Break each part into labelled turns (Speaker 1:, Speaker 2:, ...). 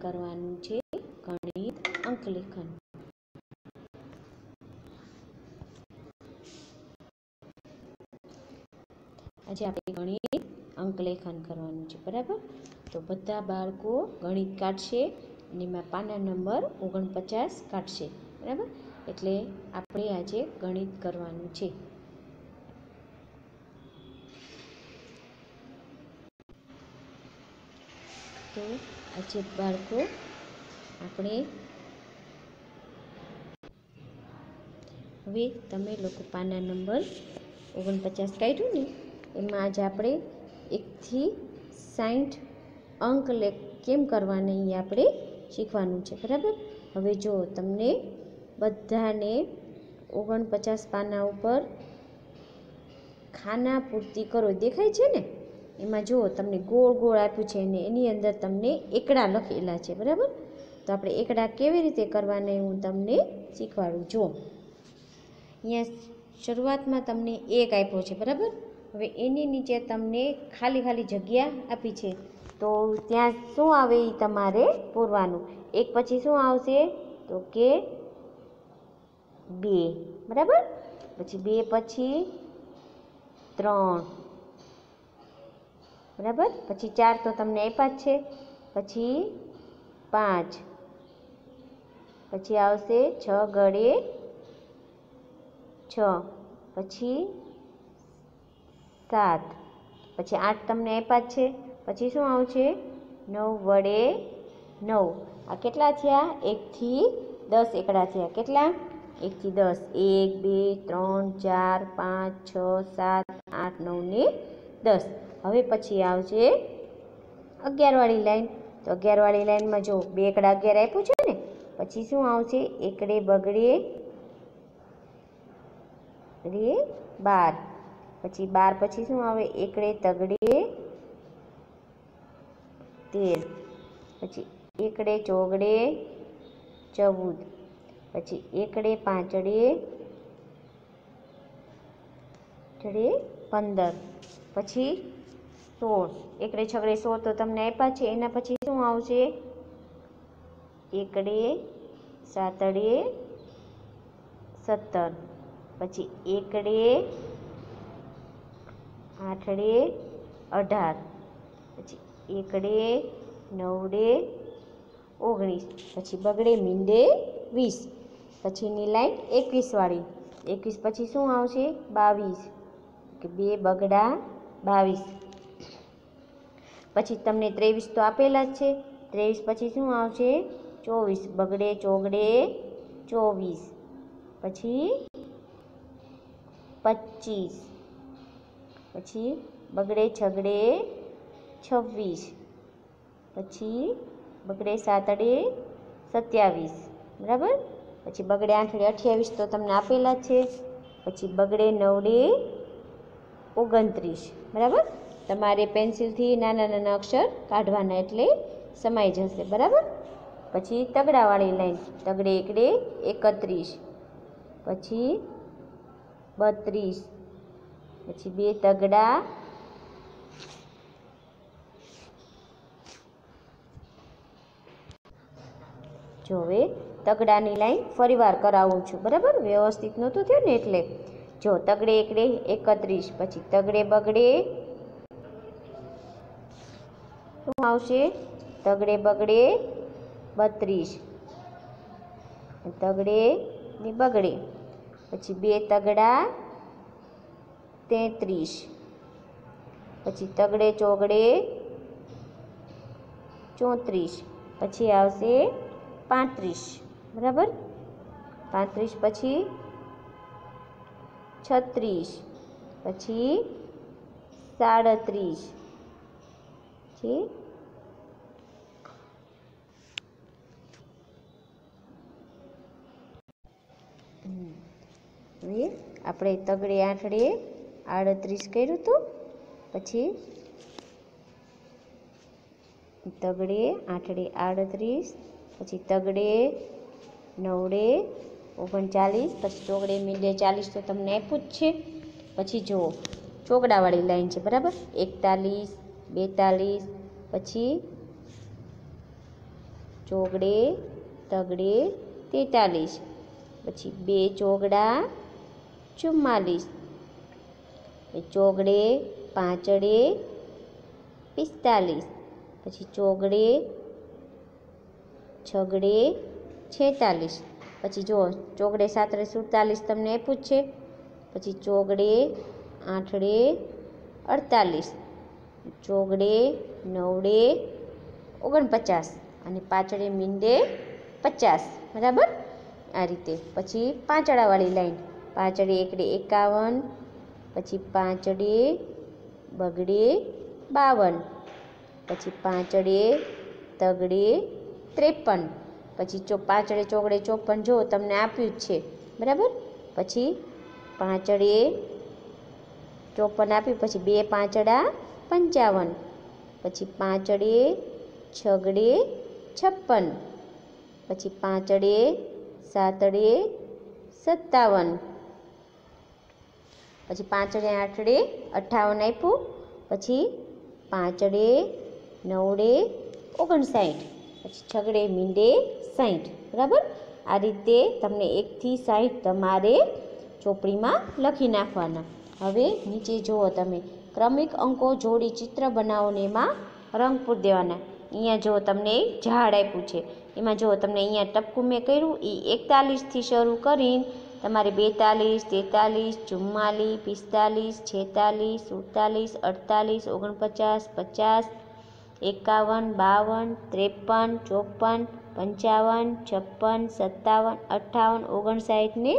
Speaker 1: કરવાનું છે ગણિત અંકલેખન. આજે આપણે ગણિત અંકલેખન કરવાનું છે, બરાબર? તો બધા બાળકો ગણિત કાઢશે અને એમાં પાના નંબર ઓગણપચાસ કાઢશે, બરાબર? એટલે આપણે આજે ગણિત કરવાનું છે. તો આજે બાળકો. આપણે હવે તમે લોકો પાના નંબર ઓગણપચાસ કાઢ્યું ને, એમાં આજે આપણે એકથી સાઠ અંક લે, કેમ કરવાના એ આપણે શીખવાનું છે, બરાબર? હવે જો તમને બધાને ઓગણપચાસ પાના ઉપર ખાના પૂર્તિ કરો, દેખાય છે ને? એમાં જુઓ, તમને ગોળ ગોળ આપ્યું છે અને એની અંદર તમને એકડા લખેલા છે, બરાબર? તો આપણે એકડા કેવી રીતે કરવાના હું તમને શીખવાડું. જો અહીંયા શરૂઆતમાં તમને એક આપ્યો છે, બરાબર? હવે એની નીચે તમને ખાલી ખાલી જગ્યા આપી છે. તો ત્યાં શું આવે એ તમારે પૂરવાનું? એક પછી શું આવશે? તો કે બે, બરાબર? પછી બે પછી ત્રણ. બરાબર? પછી ચાર તો તમને આપ્યા જ છે. પછી પાંચ. પછી આવશે છ ગળે છ. પછી સાત. પછી આઠ તમને આપ્યા જ છે. પછી શું આવશે? નવ વડે નવ. આ કેટલા થયા? એકથી દસ એકડા થયા. કેટલા? એકથી દસ. એક, બે, ત્રણ, ચાર, પાંચ, છ, સાત, આઠ, નવ ને દસ. હવે પછી આવશે અગિયારવાળી લાઈન. તો અગિયારવાળી લાઈનમાં જો બે એકડા અગિયાર આપ્યું છે ને, પછી શું આવશે? એકડે બગડે રે બાર. પછી બાર પછી શું આવે? એકડે તગડે તેર. પછી એકડે ચોગડે ચૌદ. પછી એકડે પાંચડે ચડે પંદર. પછી સોળ એકડે છગડે સોળ તો તમને આપ્યા છે. એના પછી શું આવશે? એકડે, સાતડે, સત્તર. પછી એકડે, આઠડે, અઢાર. પછી એકડે, નવડે, ઓગણીસ. પછી બગડે મીંડે વીસ. પછીની લાઈન એકવીસવાળી એકવીસ પછી શું આવશે? બાવીસ. કે બે બગડા બાવીસ. પછી તમને ત્રેવીસ તો આપેલા જ છે. ત્રેવીસ પછી શું આવશે? ચોવીસ. બગડે, ચોગડે, ચોવીસ. પછી પચીસ. પછી બગડે, છગડે, છવ્વીસ. પછી બગડે, સાતડે, સત્યાવીસ. બરાબર? પછી બગડે, આઠડે, અઠ્યાવીસ તો તમને આપેલા છે. પછી બગડે, નવડે, ઓગણત્રીસ. બરાબર? તમારે પેન્સિલથી નાના નાના અક્ષર કાઢવાના એટલે સમાઈ જશે, બરાબર? પછી તગડાવાળી લાઈન, તગડે એકડે એકત્રીસ, પછી બત્રીસ, પછી બે તગડા, જો હવે તગડાની લાઈન ફરીવાર કરાવું છું, બરાબર? વ્યવસ્થિત નહોતું થયું ને એટલે. જો તગડે એકડે એકત્રીસ, પછી તગડે બગડે શું આવશે. તગડે બગડે બત્રીસ. તગડે ને બગડે. પછી બે તગડા તેત્રીસ. પછી તગડે ચોગડે ચોત્રીસ. પછી આવશે પાંત્રીસ. બરાબર? પાંત્રીસ પછી છત્રીસ. પછી સાડત્રીસ. પછી હવે આપણે તગડે આઠડે આડત્રીસ કર્યું હતું. પછી તગડે આઠડે આડત્રીસ, પછી તગડે નવડે ઓગણચાલીસ, પછી ચોગડે મીંડે ચાલીસ તો તમને આપ્યું જ છે. પછી જુઓ, ચોગડાવાળી લાઈન છે, બરાબર? એકતાલીસ બેતાલીસ, પછી ચોગડે, તગડે, તેતાલીસ, પછી બે ચોગડા, ચુમ્માલીસ ચોગડે, પાંચડે, પિસ્તાલીસ, પછી ચોગડે, છગડે, છેતાલીસ, પછી જો ચોગડે સાતરે સુડતાલીસ તમને આપ્યું જ છે, પછી ચોગડે, આઠડે, અડતાલીસ ચોગડે, નવડે, ઓગણપચાસ અને પાછળે મીંડે પચાસ. બરાબર? આ રીતે. પછી પાંચડાવાળી લાઈન. પાંચડે એકડે એકાવન, પછી પાંચડે બગડે બાવન, પછી પાંચડે તગડે ત્રેપન, પછી ચો પાંચડે ચોગડે ચોપન જો તમને આપ્યું જ છે. બરાબર? પછી પાંચડે ચોપન આપ્યું, પછી બે પાંચડા પંચાવન. પછી પાંચડે, છગડે, છપ્પન. પછી પાંચડે, સાતડે, સત્તાવન. પછી પાંચડે, આઠડે અઠ્ઠાવન આપ્યું. પછી પાંચડે, નવડે, ઓગણસાઠ. પછી છગડે, મીંડે, સાઠ. બરાબર? આ રીતે તમને એકથી સાઠ તમારે ચોપડીમાં લખી નાખવાના. હવે નીચે જુઓ તમે. ક્રમિક અંકો જોડી ચિત્ર બનાવોને એમાં રંગ પૂર દેવાના. અહીંયા જો તમને ઝાડ આપ્યું છે, એમાં જો તમને અહીંયા ટપકું મેં કર્યું એ એકતાલીસથી શરૂ કરીને તમારે બેતાલીસ, તેતાલીસ, ચુમ્માલીસ, પિસ્તાલીસ, છેતાલીસ, સુડતાલીસ, અડતાલીસ, ઓગણપચાસ, પચાસ, એકાવન, બાવન, ત્રેપન, ચોપન, પંચાવન, છપ્પન, સત્તાવન, અઠ્ઠાવન, ઓગણસાઠ ને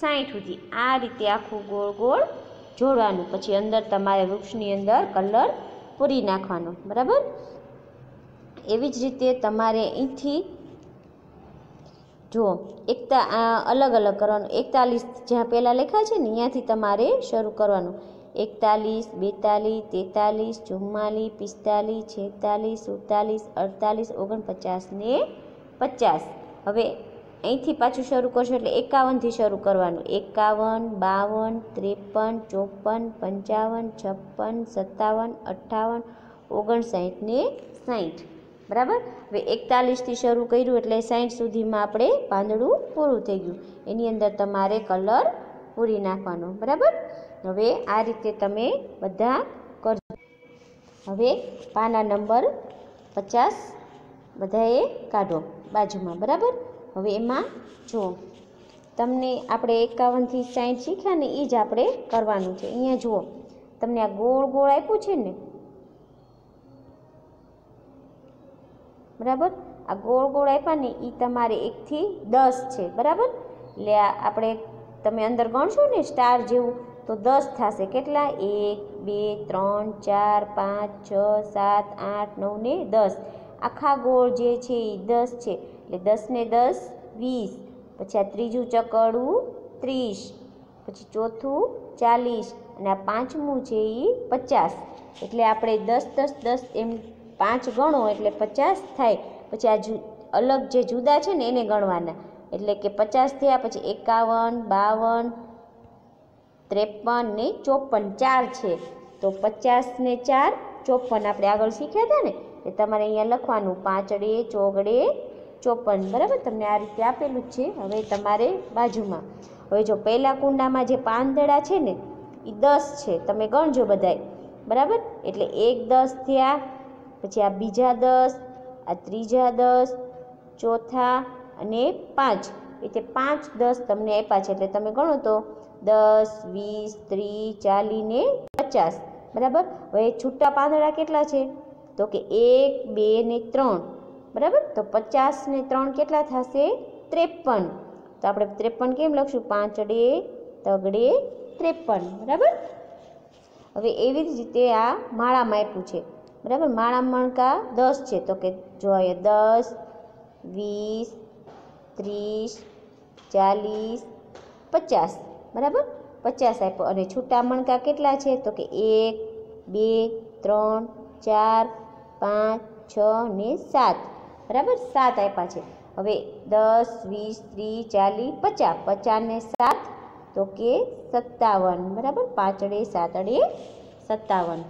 Speaker 1: સાઠ સુધી. આ રીતે આખું ગોળ ગોળ જોડવાનું. પછી અંદર તમારે વૃક્ષની અંદર કલર પૂરી નાખવાનો. બરાબર? એવી જ રીતે તમારે અહીંથી જુઓ, એકતા અલગ અલગ કરવાનું. એકતાલીસ જ્યાં પહેલાં લખ્યા છે ને ત્યાંથી તમારે શરૂ કરવાનું. એકતાલીસ, બેતાલીસ, તેતાલીસ, ચુમ્માલીસ, પિસ્તાલીસ, છેતાલીસ, સુડતાલીસ, અડતાલીસ, ઓગણપચાસ ને પચાસ. હવે અહીંથી પાછું શરૂ કરશો એટલે એકાવનથી શરૂ કરવાનું. એકાવન, બાવન, ત્રેપન, ચોપન, પંચાવન, છપ્પન, સત્તાવન, અઠ્ઠાવન, ઓગણસાઠ ને સાઠ બરાબર? હવે એકતાલીસથી શરૂ કર્યું એટલે સાઠ સુધીમાં આપણે પાંદડું પૂરું થઈ ગયું. એની અંદર તમારે કલર પૂરી નાખવાનો. બરાબર? હવે આ રીતે તમે બધા કરજો. હવે પાના નંબર પચાસ બધાએ કાઢો બાજુમાં. બરાબર? હવે એમાં જો, તમને આપણે એકાવનથી સાઠ શીખ્યા ને એ જ આપણે કરવાનું છે. અહીંયા જુઓ, તમને આ ગોળ ગોળ આપ્યું છે ને? બરાબર? આ ગોળ ગોળ આપ્યા ને એ તમારે એકથી દસ છે. બરાબર? એટલે આપણે તમે અંદર ગણશો ને સ્ટાર જેવું, તો દસ થશે. કેટલા? એક, બે, ત્રણ, ચાર, પાંચ, છ, સાત, આઠ, નવ ને દસ. આખા ગોળ જે છે એ દસ છે. એટલે દસને દસ, વીસ. પછી આ ત્રીજું ચકડું ત્રીસ. પછી ચોથું ચાલીસ. અને આ પાંચમું છે એ પચાસ. એટલે આપણે દસ દસ દસ એમ પાંચ ગણો એટલે પચાસ થાય. પછી આ જુ, અલગ જે જુદા છે ને એને ગણવાના. એટલે કે પચાસ થયા પછી એકાવન, બાવન, ત્રેપન ને ચોપન. ચાર છે. તો પચાસ ને ચાર, ચોપન. આપણે આગળ શીખ્યા હતા ને? એ તમારે અહીંયા લખવાનું પાંચડે, ચોગડે, ચોપન. બરાબર? તમને આ રીતે આપેલું જ છે. હવે તમારે બાજુમાં. હવે જો પહેલાં કુંડામાં જે પાંદડા છે ને એ દસ છે. તમે ગણજો બધાય. બરાબર? એટલે એક દસ થયા, પછી આ બીજા દસ, આ ત્રીજા દસ, ચોથા અને પાંચ. એટલે પાંચ દસ તમને આપ્યા છે. એટલે તમે ગણો તો દસ, વીસ, ત્રીસ, ચાલીસ ને પચાસ. બરાબર? હવે છૂટા પાંદડા કેટલા છે? તો કે એક, બે ને ત્રણ. બરાબર? તો પચાસ ને ત્રણ કેટલા થશે? ત્રેપન. તો આપણે ત્રેપન કેમ લખશું? પાંચડે તગડે ત્રેપન. બરાબર? હવે એવી જ રીતે આ માળામાં આપ્યું છે. બરાબર? માળા મણકા દસ છે. તો કે જો અહીંયા દસ, વીસ, ત્રીસ, ચાલીસ, પચાસ. બરાબર? પચાસ આપ્યો. અને છૂટા મણકા કેટલા છે? તો કે એક, બે, ત્રણ, ચાર પાંચ, છ ને સાત. બરાબર? સાત આપ્યા છે. હવે દસ, વીસ, ત્રીસ, ચાલીસ, પચાસ. પચાસ ને સાત તો કે સત્તાવન. બરાબર? પાંચડે, સાતડે, સત્તાવન.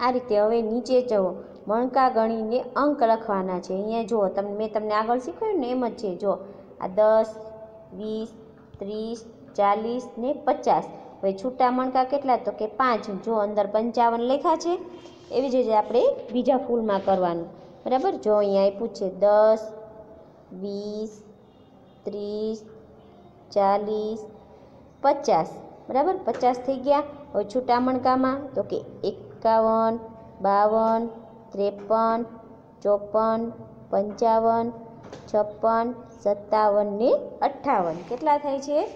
Speaker 1: આ રીતે હવે નીચે જવો. મણકા ગણીને અંક લખવાના છે. અહીંયા જુઓ તમને મેં તમને આગળ શીખવ્યું ને એમ જ છે. જો આ દસ, વીસ, ત્રીસ, ચાલીસ ને પચાસ. હવે છૂટા મણકા કેટલા? તો કે પાંચ. જો અંદર પંચાવન લખ્યા છે. એવી જ રીતે આપણે બીજા ફૂલમાં કરવાનું. બરાબર? જો અહીંયા આપ્યું છે દસ, વીસ, ત્રીસ, ચાલીસ, પચાસ. બરાબર? પચાસ થઈ ગયા. હવે છૂટા મણકામાં તો કે એકાવન, બાવન, ત્રેપન, ચોપન, પંચાવન, છપ્પન, સત્તાવન ને અઠ્ઠાવન. કેટલા થાય છે?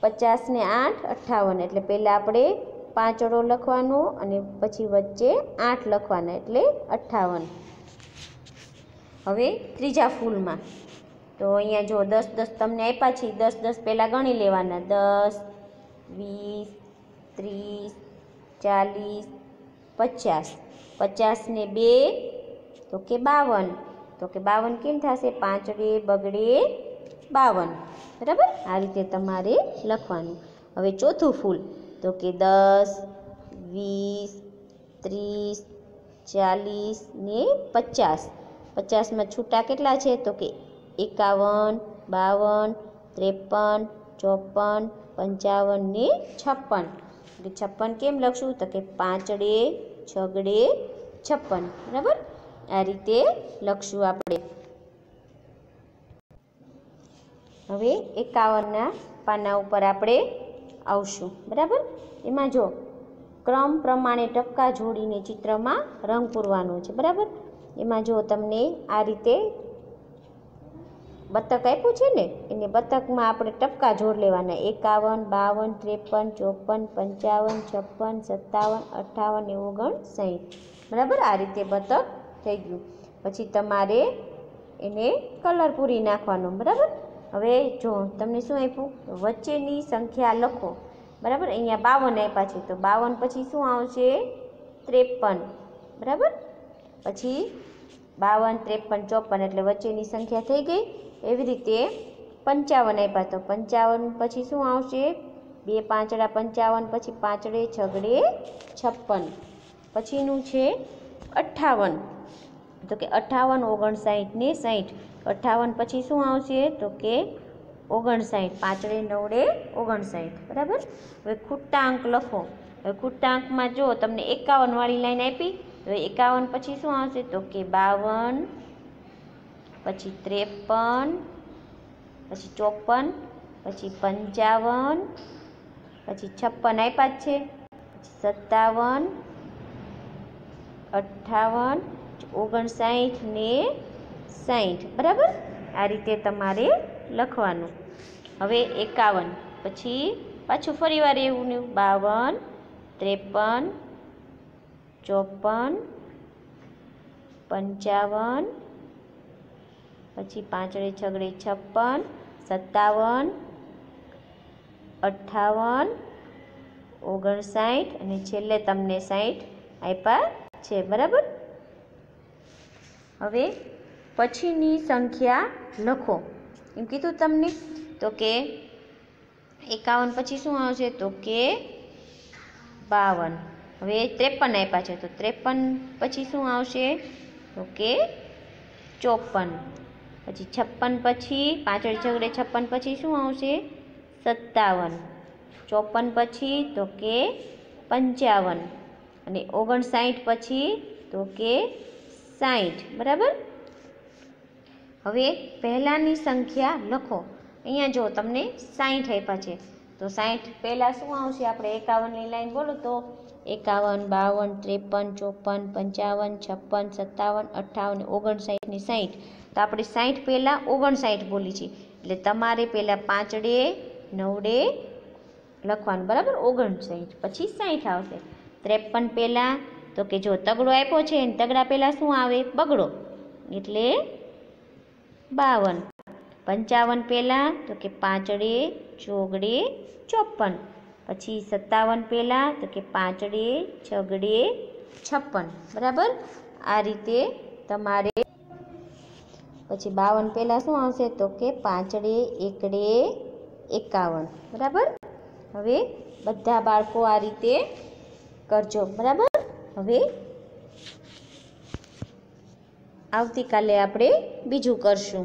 Speaker 1: પચાસ ને આઠ, અઠ્ઠાવન. એટલે પહેલાં આપણે પાંચડો લખવાનો અને પછી વચ્ચે આઠ લખવાના એટલે અઠ્ઠાવન હવે ત્રીજા ફૂલમાં. તો અહીંયા જો દસ દસ તમને આપ્યા છે દસ દસ પહેલાં ગણી લેવાના. દસ, વીસ, ત્રીસ, ચાલીસ, પચાસ. પચાસ ને બે, તો કે બાવન. તો કે બાવન કેમ થશે? પાંચડે બગડે બાવન. બરાબર? આ રીતે તમારે લખવાનું. હવે ચોથું ફૂલ. તો કે દસ, વીસ, ત્રીસ, ચાલીસ ને પચાસ. પચાસમાં છૂટા કેટલા છે? તો કે એકાવન, બાવન, ત્રેપન, ચોપન, પંચાવન ને છપ્પન. એટલે છપ્પન કેમ લખશું? તો કે પાંચડે, છગડે, છપ્પન. બરાબર? આ રીતે લખશું આપણે. હવે એકાવનના પાના ઉપર આપણે આવશું. બરાબર? એમાં જો ક્રમ પ્રમાણે ટપકા જોડીને ચિત્રમાં રંગ પૂરવાનો છે. બરાબર? એમાં જો તમને આ રીતે બતક આપ્યું છે ને, એને બતકમાં આપણે ટપકા જોડ લેવાના. એકાવન, બાવન, ત્રેપન, ચોપન, પંચાવન, છપ્પન, સત્તાવન, અઠ્ઠાવન ને ઓગણ સાહીઠ. બરાબર? આ રીતે બતક થઈ ગયું. પછી તમારે એને કલર પૂરી નાખવાનો. બરાબર? હવે જો તમને શું આપ્યું? વચ્ચેની સંખ્યા લખો. બરાબર? અહીંયા બાવન આપ્યા છે. તો બાવન પછી શું આવશે? ત્રેપન. બરાબર? પછી બાવન, ત્રેપન, ચોપન એટલે વચ્ચેની સંખ્યા થઈ ગઈ. એવી રીતે પંચાવન આપ્યા. તો પંચાવન પછી શું આવશે? બે પાંચડા પંચાવન, પછી પાંચડે છગડે છપ્પન. પછીનું છે અઠ્ઠાવન. તો કે અઠ્ઠાવન ઓગણસાઠ ને સાઠ અઠ્ઠાવન પછી શું આવશે? તો કે ઓગણસાઠ. પાંચડે, નવડે, ઓગણસાઠ. બરાબર? હવે ખૂટતા અંક લખો. હવે ખૂટતા અંકમાં જો તમને એકાવનવાળી લાઈન આપી તો એકાવન પછી શું આવશે? તો કે બાવન, પછી ત્રેપન, પછી ચોપન, પછી પંચાવન, પછી છપ્પન આપ્યા જ છે. સત્તાવન અઠ્ઠાવન ઓગણસાઠ ને સાઠ બરાબર? આ રીતે તમારે લખવાનું. હવે એકાવન, પછી પાછું ફરીવાર એવું ને બાવન, ત્રેપન, ચોપન, પંચાવન, પછી પાંચડે, છગડે, છપ્પન, સત્તાવન, અઠ્ઠાવન, ઓગણસાઠ, અને છેલ્લે તમને સાઠ આપ્યા છે, બરાબર? હવે પછીની સંખ્યા લખો. એમ કીધું તમને? તો કે એકાવન પછી શું આવશે? તો કે બાવન. હવે ત્રેપન આપ્યા છે. તો ત્રેપન પછી શું આવશે? તો કે ચોપન. પછી છપ્પન પછી, પાછળ છગડે છપ્પન પછી શું આવશે? સત્તાવન. ચોપન પછી તો કે પંચાવન. અને ઓગણસાઠ પછી તો કે સાઠ બરાબર? હવે પહેલાંની સંખ્યા લખો. અહીંયા જો તમને સાઠ આપ્યા છે, તો સાઠ પહેલાં શું આવશે? આપણે એકાવનની લાઈન બોલો તો, એકાવન, બાવન, ત્રેપન, ચોપન, પંચાવન, છપ્પન, સત્તાવન, અઠ્ઠાવન ઓગણસાઠની સાઠ તો આપણે સાઠ પહેલાં ઓગણસાઠ બોલી છે. એટલે તમારે પહેલાં પાંચડે, નવડે લખવાનું, બરાબર? ઓગણસાઠ, પછી સાઠ આવશે. ત્રેપન પહેલાં તો કે જો તગડો આપ્યો છે ને તગડા પહેલાં શું આવે? બગડો. એટલે બાવન. પંચાવન પહેલાં તો કે પાંચડે ચોગડે ચોપન પછી સત્તાવન પહેલાં તો કે પાંચડે છગડે છપ્પન. બરાબર? આ રીતે તમારે પછી બાવન પહેલાં શું આવશે? તો કે પાંચડે એકડે એકાવન. બરાબર? હવે બધા બાળકો આ રીતે કરજો. બરાબર? હવે આવતીકાલે આપણે બીજું કરશું.